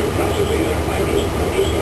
Roger, Roger, Roger, Roger, Roger, Roger.